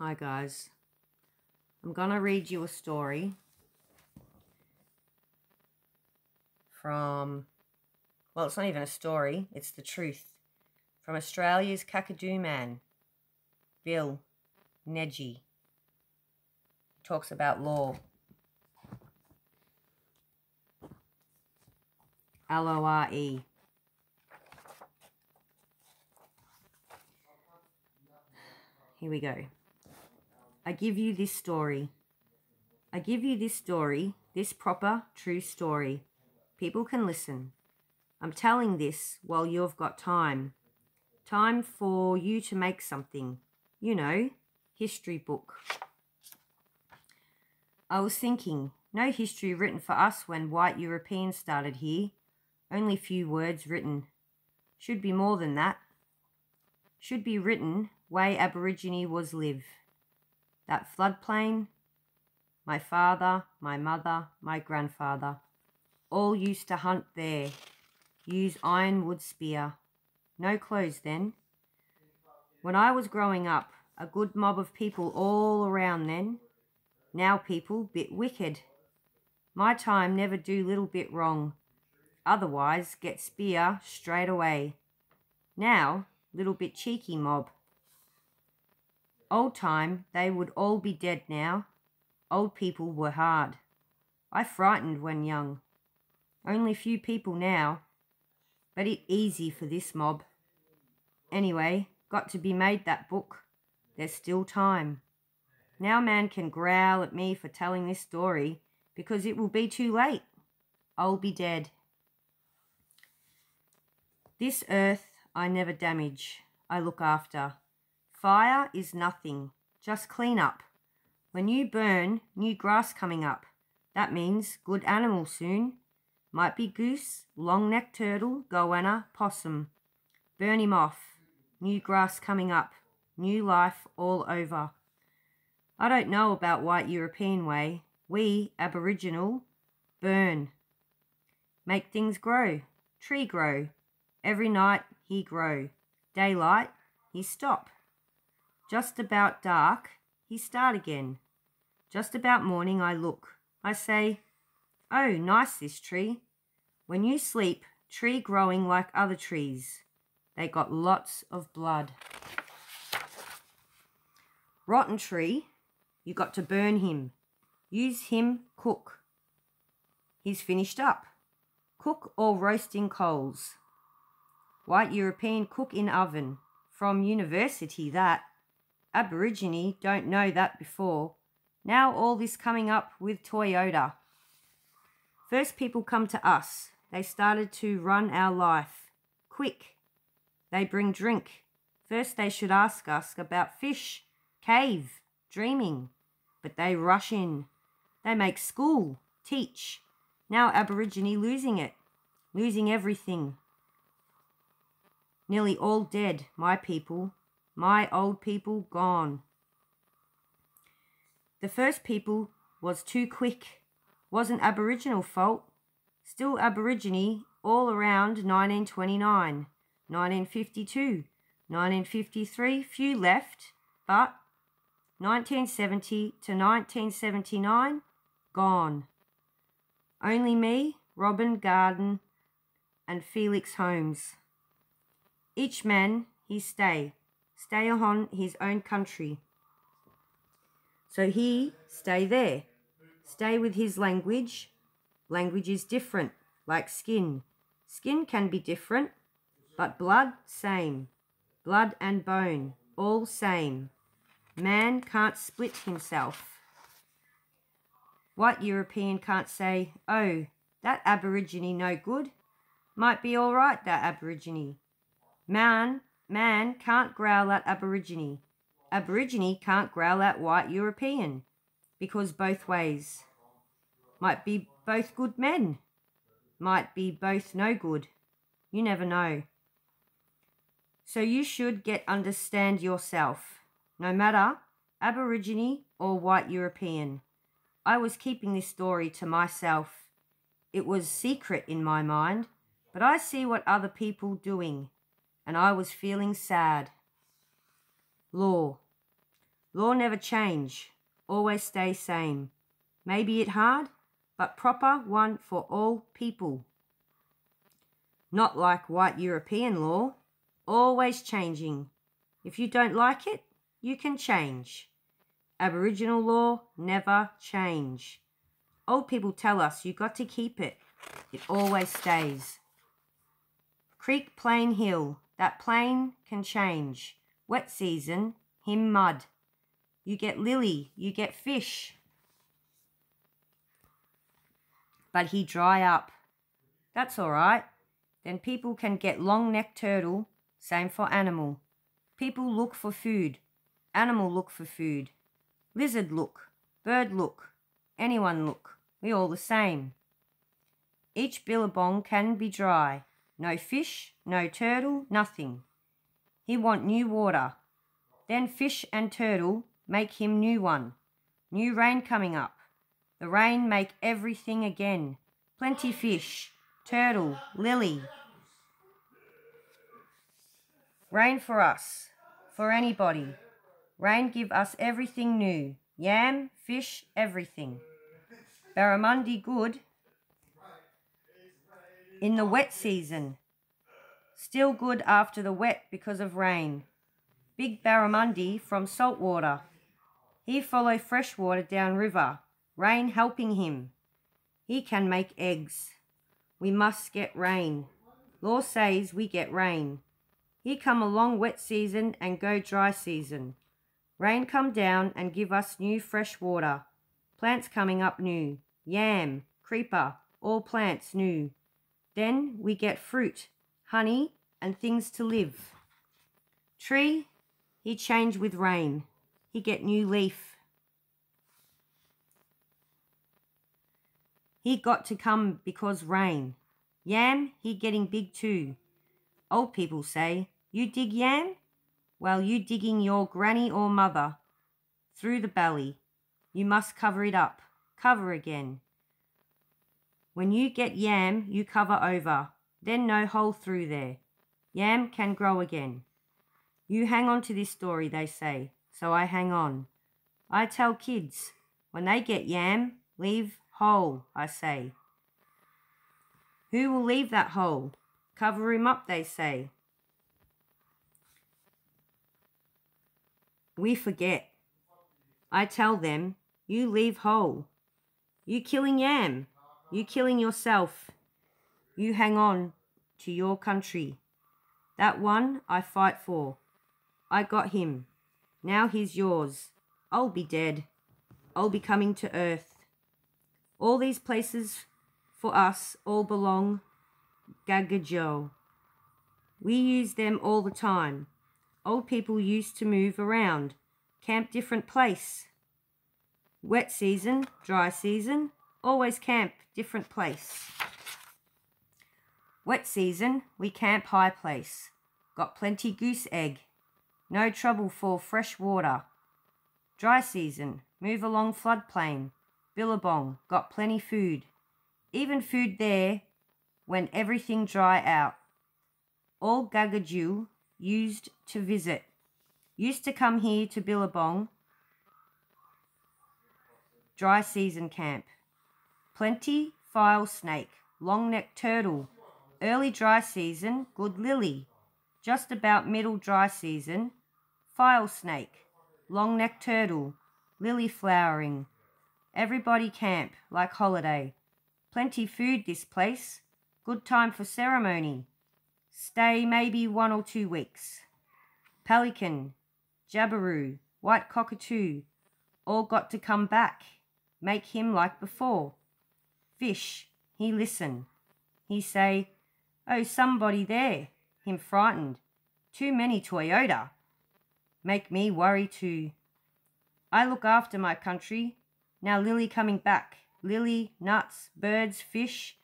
Hi, guys. I'm going to read you a story from, well, it's not even a story, it's the truth. From Australia's Kakadu man, Bill Neidjie. Talks about law. L O R E. Here we go. I give you this story. I give you this story, this proper, true story. People can listen. I'm telling this while you've got time. Time for you to make something. You know, history book. I was thinking, no history written for us when white Europeans started here. Only few words written. Should be more than that. Should be written way Aborigine was live. That floodplain, my father, my mother, my grandfather, all used to hunt there, use ironwood spear. No clothes then. When I was growing up, a good mob of people all around then. Now people bit wicked. My time never do little bit wrong. Otherwise get spear straight away. Now little bit cheeky mob. Old time, they would all be dead now. Old people were hard. I frightened when young. Only few people now, but it easy for this mob. Anyway, got to be made that book. There's still time. Now man can growl at me for telling this story because it will be too late. I'll be dead. This earth I never damage, I look after. Fire is nothing, just clean up. When you burn, new grass coming up. That means good animal soon. Might be goose, long-necked turtle, goanna, possum. Burn him off. New grass coming up. New life all over. I don't know about white European way. We, Aboriginal, burn. Make things grow. Tree grow. Every night he grow. Daylight, he stop. Just about dark, he start again. Just about morning I look. I say, Oh, nice this tree. When you sleep, tree growing like other trees. They got lots of blood. Rotten tree, you got to burn him. Use him cook. He's finished up. Cook or roast in coals. White European cook in oven. From university that. Aborigine don't know that before. Now all this coming up with Toyota. First people come to us. They started to run our life. Quick. They bring drink. First they should ask us about fish, cave, dreaming. But they rush in. They make school, teach. Now Aborigine losing it. Losing everything. Nearly all dead, my people. My old people gone. The first people was too quick. Wasn't Aboriginal fault. Still Aborigine all around 1929, 1952, 1953, few left, but 1970 to 1979, gone. Only me, Robin Garden, and Felix Holmes. Each man he stay stay on his own country. So he stay there, stay with his language. Language is different, like skin. Skin can be different, but blood same. Blood and bone, all same. Man can't split himself. White European can't say, oh, that Aborigine no good. Might be all right, that Aborigine. Man Man can't growl at Aborigine. Aborigine can't growl at white European because both ways. Might be both good men. Might be both no good. You never know. So you should get understand yourself, no matter Aborigine or white European. I was keeping this story to myself. It was secret in my mind, but I see what other people doing and I was feeling sad. Law. Law never change, always stay same. Maybe it hard, but proper one for all people. Not like white European law, always changing. If you don't like it, you can change. Aboriginal law never change. Old people tell us you got to keep it. It always stays. Creek Plain Hill, that plain can change. Wet season, him mud. You get lily, you get fish. But he dry up. That's all right. Then people can get long neck turtle, same for animal. People look for food. Animal look for food. Lizard look. Bird look. Anyone look. We all the same. Each billabong can be dry. No fish, no turtle, nothing. He want new water. Then fish and turtle make him new one. New rain coming up. The rain make everything again. Plenty fish, turtle, lily. Rain for us, for anybody. Rain give us everything new. Yam, fish, everything. Barramundi good in the wet season. Still good after the wet because of rain. Big barramundi from saltwater. He follow fresh water down river. Rain helping him. He can make eggs. We must get rain. Law says we get rain. He come a long wet season and go dry season. Rain come down and give us new fresh water. Plants coming up new. Yam, creeper, all plants new. Then we get fruit, honey, and things to live. Tree, he change with rain. He get new leaf. He got to come because rain. Yam, he getting big too. Old people say, you dig yam? Well, you digging your granny or mother through the belly. You must cover it up. Cover again. When you get yam, you cover over. Then no hole through there. Yam can grow again. You hang on to this story, they say, so I hang on. I tell kids, when they get yam, leave hole, I say. Who will leave that hole? Cover him up, they say. We forget. I tell them, you leave hole. You killing yam. You killing yourself. You hang on to your country. That one I fight for. I got him. Now he's yours. I'll be dead. I'll be coming to earth. All these places for us all belong Gagudju. We use them all the time. Old people used to move around, camp different place. Wet season, dry season, always camp different place. Wet season, we camp high place. Got plenty goose egg. No trouble for fresh water. Dry season, move along floodplain. Billabong, got plenty food. Even food there when everything dry out. All Gagudju used to visit. Used to come here to Billabong. Dry season camp. Plenty file snake, long neck turtle. Early dry season, good lily. Just about middle dry season, file snake, long neck turtle, lily flowering. Everybody camp like holiday. Plenty food this place. Good time for ceremony. Stay maybe one or two weeks. Pelican, Jabiru, white cockatoo, all got to come back. Make him like before. Fish, he listen. He say, Oh, somebody there. Him frightened. Too many Toyota. Make me worry too. I look after my country. Now Lily coming back. Lily, nuts, birds, fish.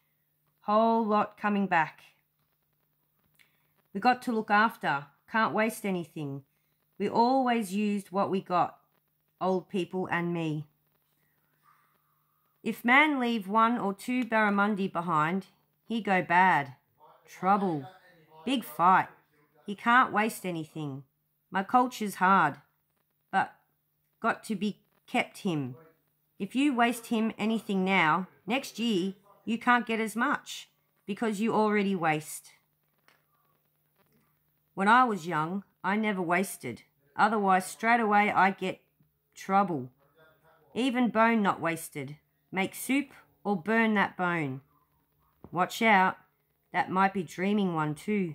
Whole lot coming back. We got to look after. Can't waste anything. We always used what we got. Old people and me. If man leave one or two barramundi behind, he go bad. Trouble. Big fight. He can't waste anything. My culture's hard. But got to be kept him. If you waste him anything now, next year you can't get as much because you already waste. When I was young, I never wasted. Otherwise, straight away I get trouble. Even bone not wasted. Make soup or burn that bone. Watch out, that might be dreaming one too.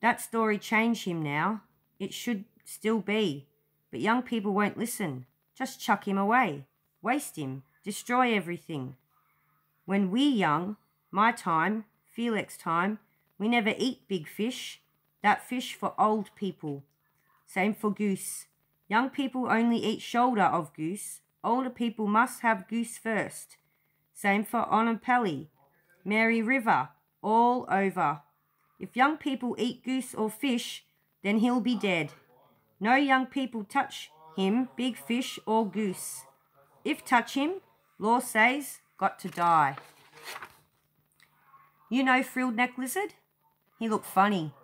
That story changed him now. It should still be. But young people won't listen. Just chuck him away. Waste him. Destroy everything. When we're young, my time, Felix time, we never eat big fish. That fish for old people. Same for goose. Young people only eat shoulder of goose. Older people must have goose first. Same for Oenpelli, Mary River, all over. If young people eat goose or fish, then he'll be dead. No young people touch him, big fish or goose. If touch him, law says, got to die. You know frilled neck lizard? He looked funny.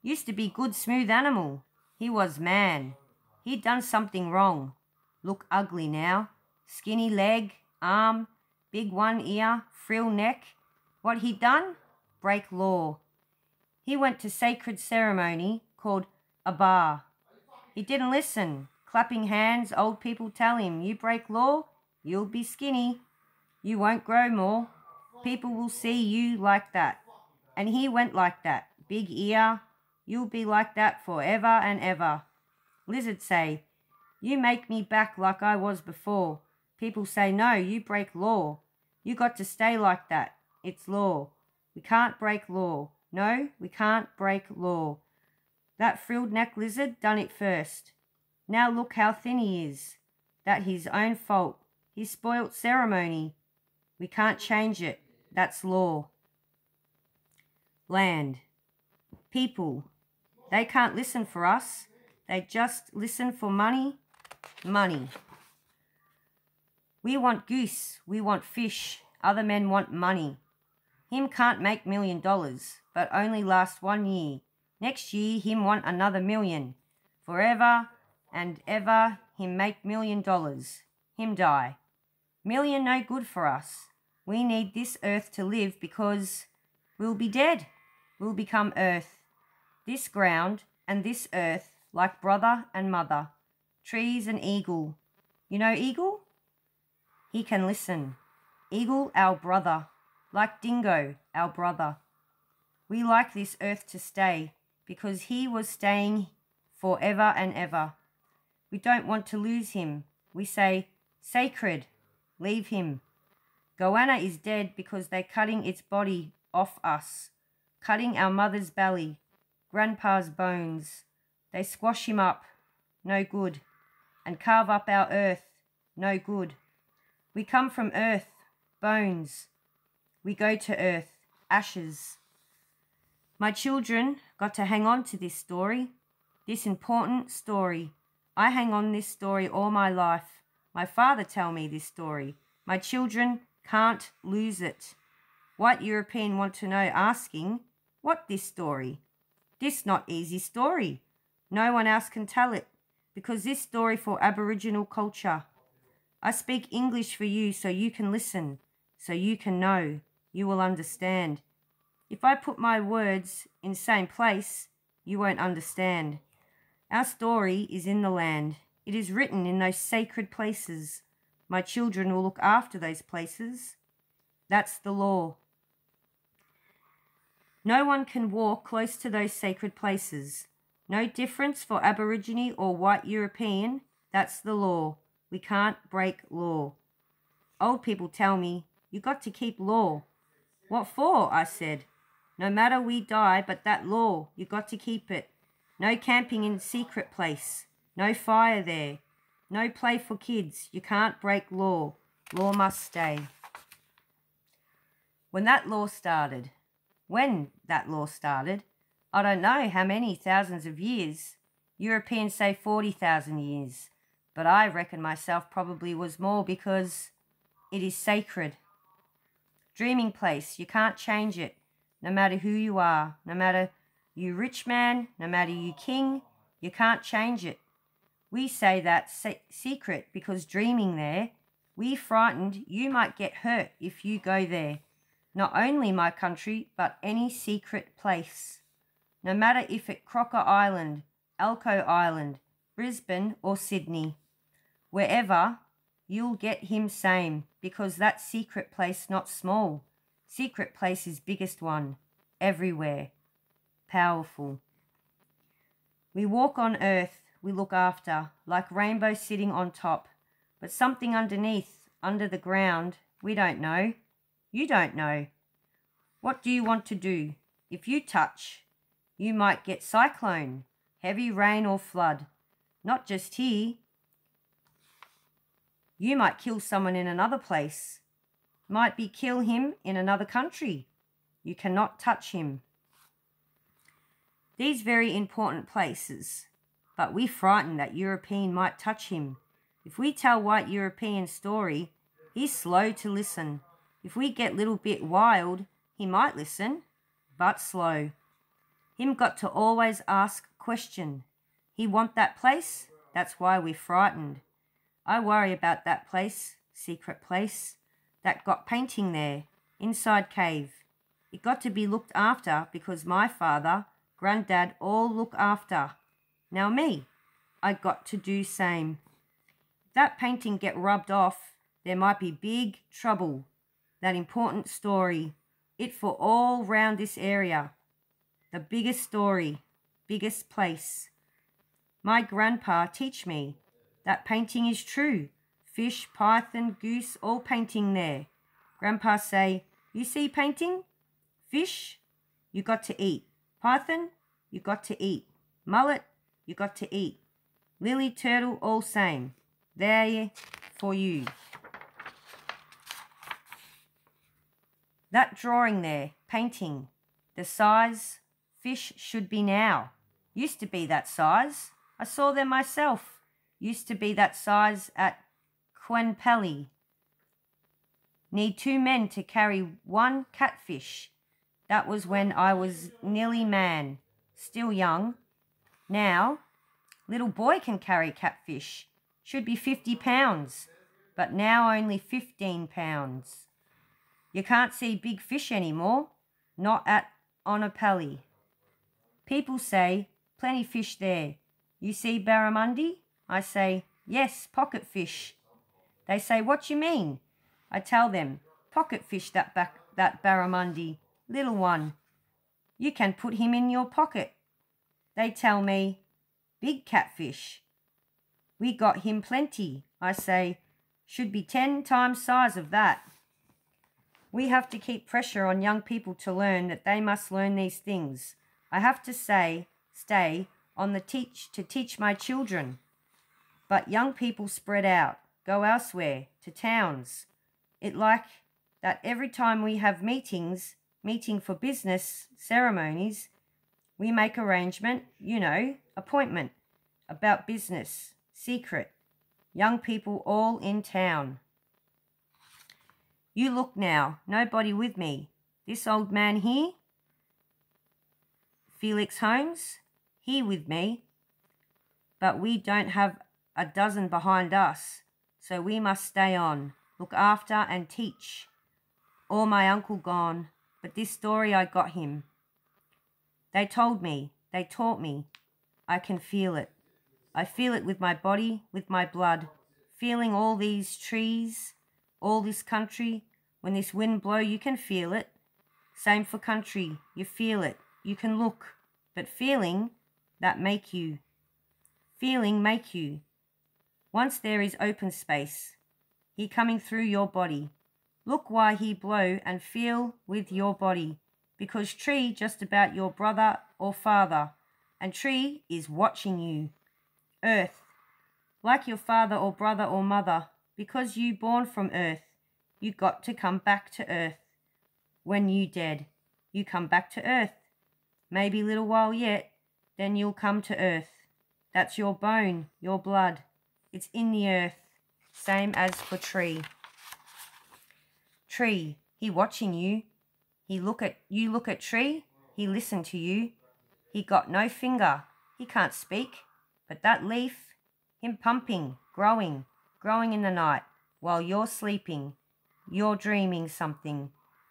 Used to be good smooth animal. He was man. He'd done something wrong. Look ugly now. Skinny leg, arm, big one ear, frill neck. What he done? Break law. He went to sacred ceremony called a bar. He didn't listen. Clapping hands, old people tell him, you break law, you'll be skinny. You won't grow more. People will see you like that. And he went like that. Big ear. You'll be like that forever and ever. Lizard say, You make me back like I was before. People say, No, you break law. You got to stay like that. It's law. We can't break law. No, we can't break law. That frilled neck lizard done it first. Now look how thin he is. That his own fault. He spoilt ceremony. We can't change it. That's law. Land. People. They can't listen for us. They just listen for money. Money. We want goose. We want fish. Other men want money. Him can't make million dollars, but only last one year. Next year, him want another million. Forever and ever, him make million dollars. Him die. Million no good for us. We need this earth to live because we'll be dead. We'll become earth. This ground and this earth like brother and mother. Trees and eagle. You know eagle? He can listen. Eagle, our brother. Like dingo, our brother. We like this earth to stay because he was staying forever and ever. We don't want to lose him. We say, sacred, leave him. Goanna is dead because they're cutting its body off us, cutting our mother's belly, grandpa's bones. They squash him up, no good, and carve up our earth, no good. We come from earth, bones. We go to earth, ashes. My children got to hang on to this story, this important story. I hang on this story all my life. My father tell me this story. My children can't lose it. White European want to know asking, what this story? This not easy story. No one else can tell it because this story for Aboriginal culture. I speak English for you so you can listen, so you can know, you will understand. If I put my words in same place, you won't understand. Our story is in the land. It is written in those sacred places. My children will look after those places. That's the law. No one can walk close to those sacred places. No difference for Aborigine or white European. That's the law. We can't break law. Old people tell me, you got to keep law. What for? I said. No matter we die, but that law, you got to keep it. No camping in secret place. No fire there. No play for kids. You can't break law. Law must stay. When that law started, when that law started, I don't know how many thousands of years. Europeans say 40,000 years, but I reckon myself probably was more because it is sacred. Dreaming place, you can't change it, no matter who you are, no matter you rich man, no matter you king, you can't change it. We say that se- secret because dreaming there, we frightened you might get hurt if you go there. Not only my country, but any secret place. No matter if it Croker Island, Elcho Island, Brisbane or Sydney. Wherever, you'll get him same, because that secret place not small. Secret place is biggest one. Everywhere. Powerful. We walk on earth, we look after, like rainbow sitting on top, but something underneath, under the ground, we don't know. You don't know. What do you want to do? If you touch, you might get cyclone, heavy rain or flood. Not just here. You might kill someone in another place. Might be kill him in another country. You cannot touch him. These very important places, but we frightened that European might touch him. If we tell white European story, he's slow to listen. If we get little bit wild, he might listen, but slow. Him got to always ask question. He want that place? That's why we frightened. I worry about that place, secret place, that got painting there, inside cave. It got to be looked after because my father, granddad all look after. Now me, I got to do same. If that painting get rubbed off, there might be big trouble. That important story, it for all round this area. The biggest story, biggest place. My grandpa teach me that painting is true. Fish, python, goose, all painting there. Grandpa say, you see painting? Fish, you got to eat. Python, you got to eat. Mullet, you got to eat. Lily, turtle, all same. There for you. That drawing there, painting, the size fish should be now. Used to be that size. I saw them myself. Used to be that size at Oenpelli. Need two men to carry one catfish. That was when I was nearly man, still young. Now, little boy can carry catfish. Should be 50 pounds, but now only 15 pounds. You can't see big fish anymore, not at Oenpelli. People say, plenty fish there. You see barramundi? I say, yes, pocket fish. They say, what you mean? I tell them, pocket fish that back, that barramundi, little one. You can put him in your pocket. They tell me, big catfish. We got him plenty. I say, should be ten times size of that. We have to keep pressure on young people to learn that they must learn these things. I have to say, stay on the teach to teach my children. But young people spread out, go elsewhere, to towns. It like that every time we have meetings, meeting for business, ceremonies, we make arrangement, you know, appointment, about business, secret, young people all in town. You look now, nobody with me. This old man here, Felix Holmes, here with me, but we don't have a dozen behind us, so we must stay on, look after and teach. All my uncle gone, but this story I got him. They told me, they taught me. I can feel it. I feel it with my body, with my blood, feeling all these trees, all this country. When this wind blow, you can feel it. Same for country, you feel it. You can look, but feeling that make you. Feeling make you. Once there is open space, he coming through your body. Look why he blow and feel with your body, because tree just about your brother or father, and tree is watching you. Earth, like your father or brother or mother, because you born from earth, you got to come back to earth. When you dead, you come back to earth. Maybe little while yet, then you'll come to earth. That's your bone, your blood. It's in the earth, same as for tree. Tree, he watching you. He look at you look at tree, he listen to you. He got no finger, he can't speak, but that leaf, him pumping, growing, growing in the night while you're sleeping. You're dreaming something.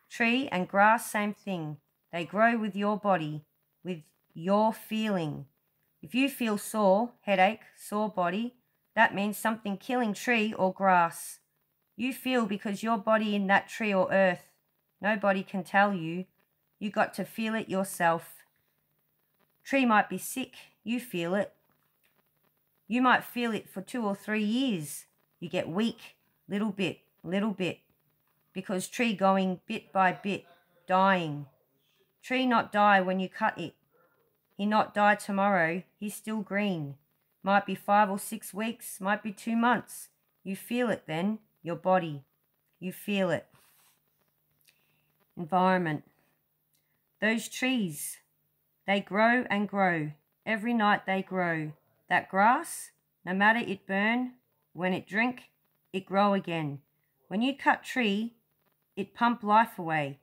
Tree and grass, same thing. They grow with your body, with your feeling. If you feel sore, headache, sore body, that means something killing tree or grass. You feel because your body in that tree or earth. Nobody can tell you. You got to feel it yourself. Tree might be sick, you feel it. You might feel it for two or three years. You get weak, little bit, little bit, because tree going bit by bit, dying. Tree not die when you cut it. He not die tomorrow, he's still green. Might be five or six weeks, might be two months. You feel it then, your body. You feel it. Environment. Those trees, they grow and grow. Every night they grow. That grass, no matter it burn, when it drink, it grow again. When you cut tree, it pump life away,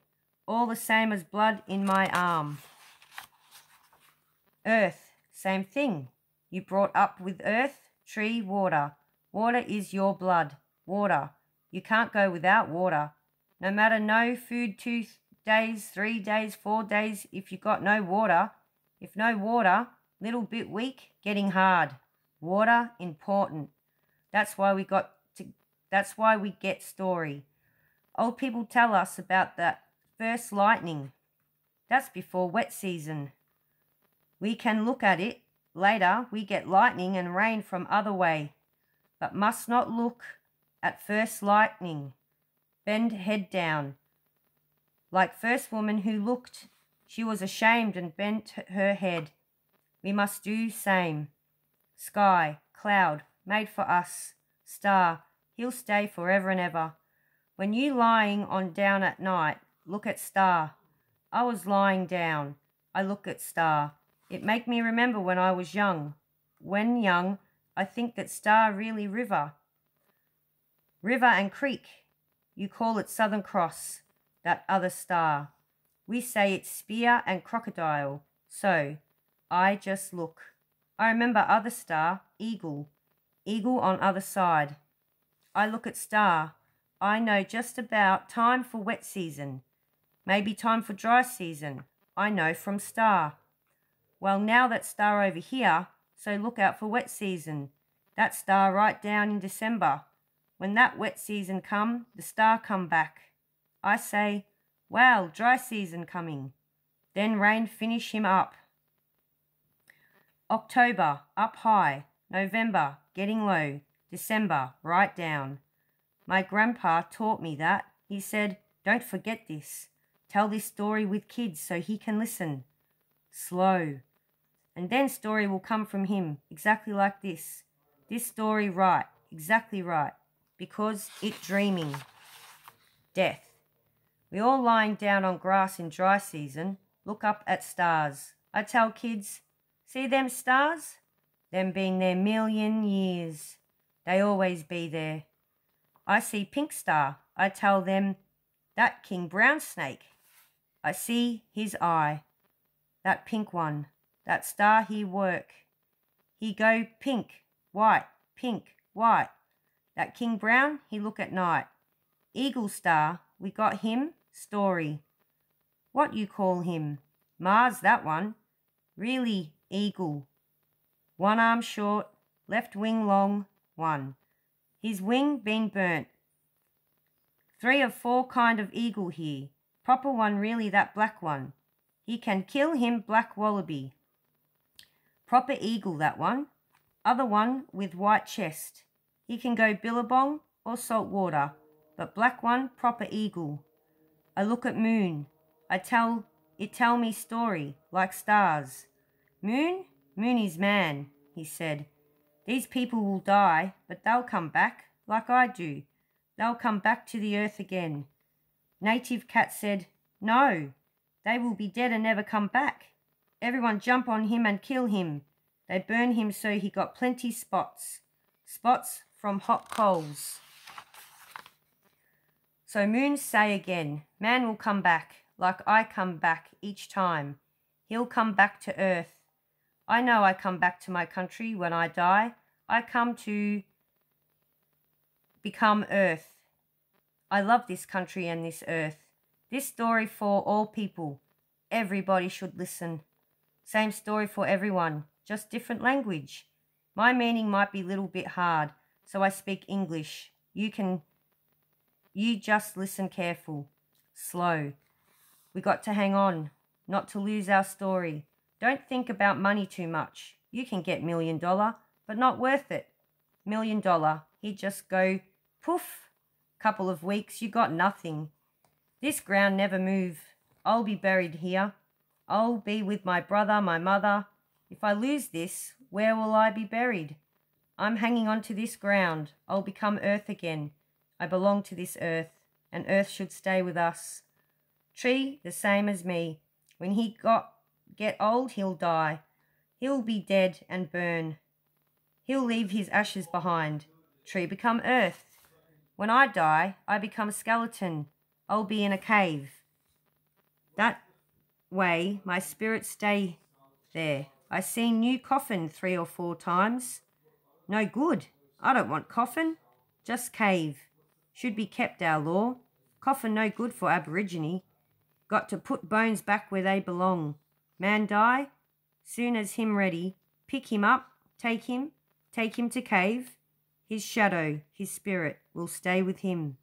all the same as blood in my arm. Earth, same thing. You brought up with earth, tree, water. Water is your blood. Water. You can't go without water. No matter no food two days, three days, four days, if you got no water, if no water, little bit weak, getting hard. Water important. That's why we got to that's why we get story. Old people tell us about that first lightning. That's before wet season. We can look at it. Later we get lightning and rain from other way, but must not look at first lightning. Bend head down. Like first woman who looked, she was ashamed and bent her head. We must do same. Sky, cloud, made for us. Star, he'll stay forever and ever. When you lying on down at night, look at star. I was lying down. I look at star. It make me remember when I was young. When young, I think that star really river. River and creek. You call it Southern Cross, that other star. We say it's spear and crocodile. So, I just look. I remember other star, eagle, eagle on other side. I look at star. I know just about time for wet season. Maybe time for dry season. I know from star. Well, now that star over here, so look out for wet season. That star right down in December. When that wet season come, the star come back. I say, wow, dry season coming. Then rain finish him up. October, up high. November, getting low. December, right down. My grandpa taught me that. He said, Don't forget this. Tell this story with kids so he can listen. Slow. And then story will come from him, exactly like this. This story right, exactly right, because it dreaming. Death. We all lying down on grass in dry season, look up at stars. I tell kids, See them stars? Them been there million years. They always be there. I see pink star. I tell them, that king brown snake. I see his eye. That pink one. That star he work. He go pink, white, pink, white. That king brown he look at night. Eagle star, we got him, story. What you call him? Mars, that one. Really, eagle. One arm short, left wing long, one. His wing been burnt. Three of four kind of eagle here. Proper one really that black one. He can kill him black wallaby. Proper eagle that one. Other one with white chest. He can go billabong or salt water, but black one proper eagle. I look at moon. I tell it tell me story like stars. Moon? Moon is man, he said. These people will die, but they'll come back, like I do. They'll come back to the earth again. Native Cat said, No, they will be dead and never come back. Everyone jump on him and kill him. They burn him so he got plenty spots. Spots from hot coals. So moons say again, man will come back, like I come back each time. He'll come back to earth. I know I come back to my country when I die. I come to become earth. I love this country and this earth. This story for all people. Everybody should listen. Same story for everyone, just different language. My meaning might be little bit hard, so I speak English. You can you just listen careful, slow. We got to hang on, not to lose our story. Don't think about money too much. You can get million dollar, but not worth it. Million dollar, he'd just go poof. Couple of weeks, you got nothing. This ground never move. I'll be buried here. I'll be with my brother, my mother. If I lose this, where will I be buried? I'm hanging on to this ground. I'll become earth again. I belong to this earth, and earth should stay with us. Tree, the same as me. When he got get old, he'll die. He'll be dead and burn. He'll leave his ashes behind. Tree become earth. When I die, I become a skeleton. I'll be in a cave. That way, my spirit stay there. I seen new coffin three or four times. No good. I don't want coffin. Just cave. Should be kept our law. Coffin no good for Aborigine. Got to put bones back where they belong. Man die. Soon as him ready, pick him up, take him, take him to cave. His shadow, his spirit, will stay with him.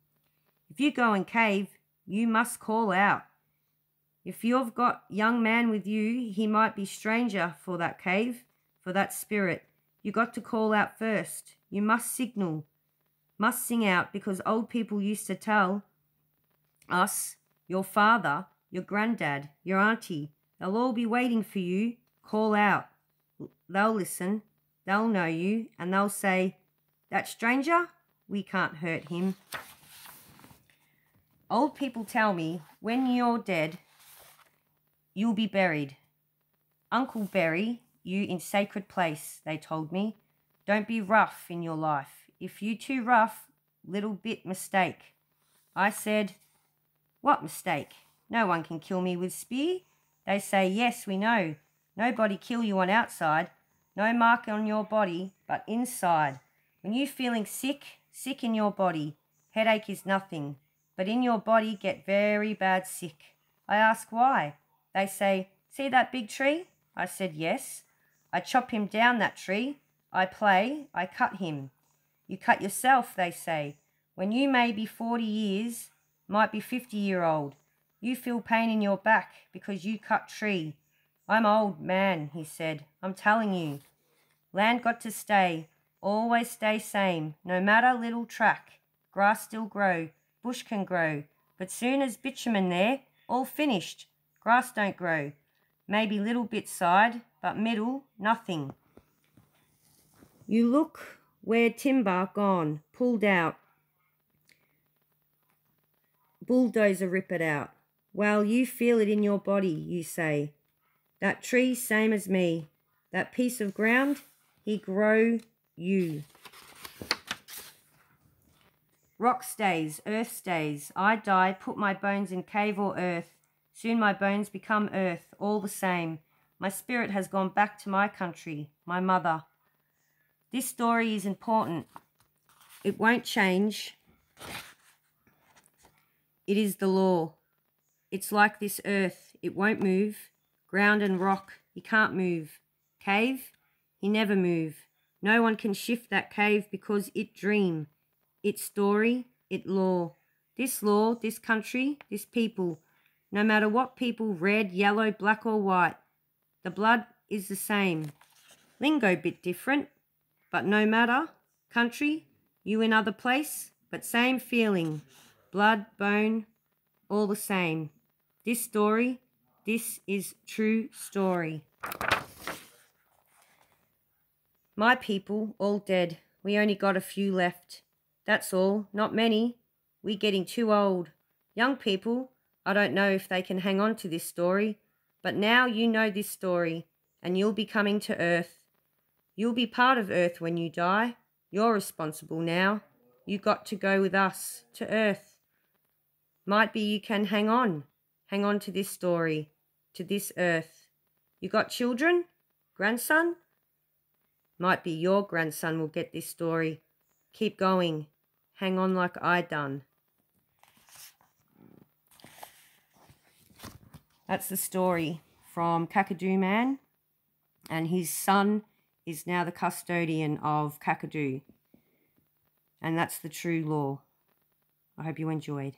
If you go and cave, you must call out. If you've got young man with you, he might be stranger for that cave, for that spirit. You got to call out first. You must signal, must sing out, because old people used to tell us, your father, your granddad, your auntie, they'll all be waiting for you. Call out. They'll listen, they'll know you, and they'll say, That stranger, we can't hurt him. Old people tell me when you're dead, you'll be buried. Uncle bury you in sacred place, they told me. Don't be rough in your life. If you too rough, little bit mistake. I said, What mistake? No one can kill me with spear. They say, Yes, we know. Nobody kill you on outside. No mark on your body, but inside. When you feeling sick, sick in your body, headache is nothing but in your body get very bad sick. I ask why. They say, See that big tree? I said, Yes. I chop him down that tree. I play, I cut him. You cut yourself, they say. When you may be 40 years, might be 50 year old, you feel pain in your back because you cut tree. I'm old man, he said. I'm telling you. Land got to stay, always stay same, no matter little track. Grass still grow, bush can grow, but soon as bitumen there, all finished. Grass don't grow. Maybe little bit side, but middle, nothing. You look where timber gone, pulled out. Bulldozer rip it out. Well, you feel it in your body, you say. That tree, same as me. That piece of ground, he grow you. Rock stays, earth stays. I die, put my bones in cave or earth. Soon my bones become earth, all the same. My spirit has gone back to my country, my mother. This story is important. It won't change. It is the law. It's like this earth. It won't move. Ground and rock, he can't move. Cave, he never move. No one can shift that cave because it dream its story, its law. This law, this country, this people, no matter what people, red, yellow, black or white, the blood is the same. Lingo bit different, but no matter. Country, you in other place, but same feeling. Blood, bone, all the same. This story, this is true story. My people all dead. We only got a few left. That's all, not many. We're getting too old. Young people, I don't know if they can hang on to this story, but now you know this story, and you'll be coming to Earth. You'll be part of Earth when you die. You're responsible now. You got to go with us to Earth. Might be you can hang on. Hang on to this story, to this Earth. You got children? Grandson? Might be your grandson will get this story. Keep going. Hang on like I done. That's the story from Kakadu Man. And his son is now the custodian of Kakadu. And that's the true law. I hope you enjoyed.